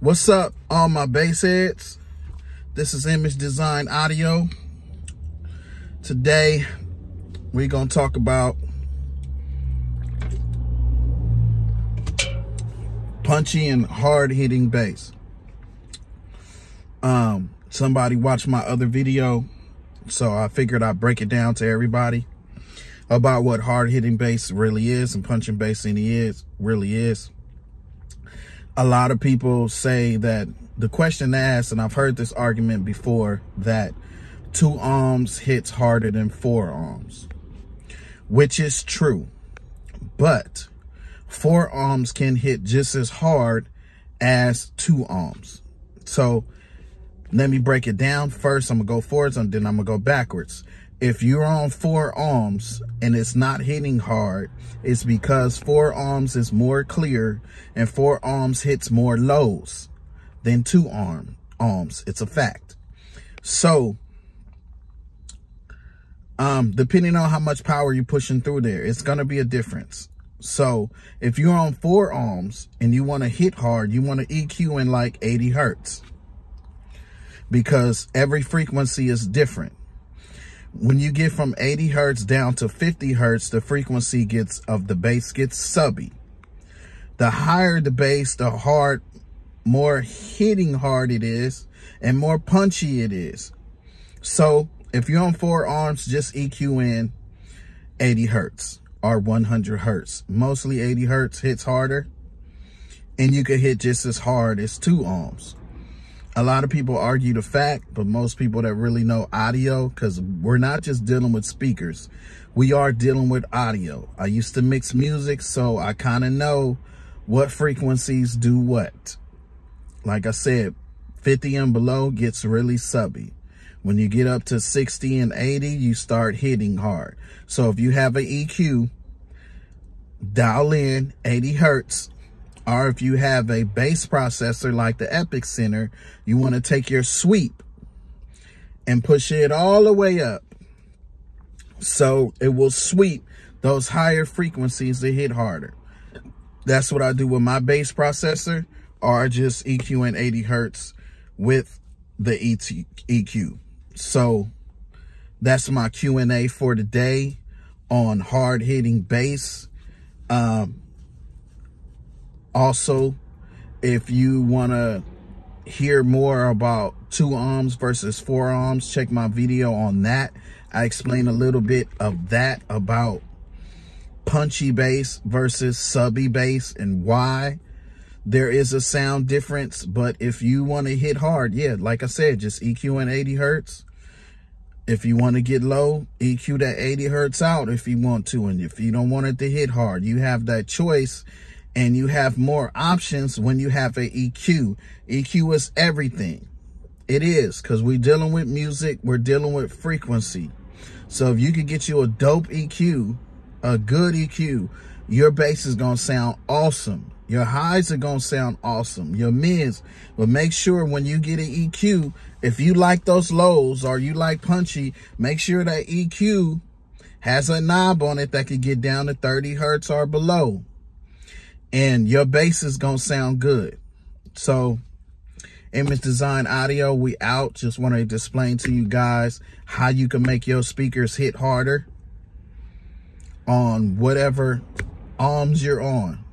What's up, all my bass heads? This is Image Design Audio. Today, we're going to talk about punchy and hard-hitting bass. Um, somebody watched my other video, so I figured I'd break it down to everybody about what hard-hitting bass really is and punching bass really is, really is a lot of people say that the question asked, and I've heard this argument before, that two ohms hits harder than four ohms, which is true. But four ohms can hit just as hard as two ohms. So let me break it down. First, I'm going to go forwards and then I'm going to go backwards if you're on four ohms and it's not hitting hard, it's because four ohms is more clear and four ohms hits more lows than two arm ohms. It's a fact. So, um, depending on how much power you're pushing through there, it's going to be a difference. So if you're on four ohms and you want to hit hard, you want to EQ in like 80 hertz because every frequency is different. When you get from 80 hertz down to 50 hertz, the frequency gets of the bass gets subby. The higher the bass, the hard, more hitting hard it is and more punchy it is. So if you're on four ohms, just EQ in 80 hertz or 100 hertz. Mostly 80 hertz hits harder and you can hit just as hard as two ohms a lot of people argue the fact, but most people that really know audio, because we're not just dealing with speakers, we are dealing with audio. I used to mix music, so I kind of know what frequencies do what. Like I said, 50 and below gets really subby. When you get up to 60 and 80, you start hitting hard. So if you have an EQ, dial in 80 hertz, or if you have a bass processor like the Epicenter, you want to take your sweep and push it all the way up. So it will sweep those higher frequencies to hit harder. That's what I do with my bass processor or just EQ in 80 hertz with the EQ. So that's my Q&A for today on hard hitting bass. Um, also, if you want to hear more about two ohms versus four ohms, check my video on that. I explain a little bit of that about punchy bass versus subby bass and why there is a sound difference. But if you want to hit hard, yeah, like I said, just EQ in 80 hertz. If you want to get low, EQ that 80 hertz out if you want to. And if you don't want it to hit hard, you have that choice and you have more options when you have a EQ. EQ is everything. It is because we're dealing with music. We're dealing with frequency. So if you could get you a dope EQ, a good EQ, your bass is going to sound awesome. Your highs are going to sound awesome. Your mids, but make sure when you get an EQ, if you like those lows or you like punchy, make sure that EQ has a knob on it that can get down to 30 hertz or below and your bass is going to sound good. So image design audio, we out. Just wanted to explain to you guys how you can make your speakers hit harder on whatever ohms you're on.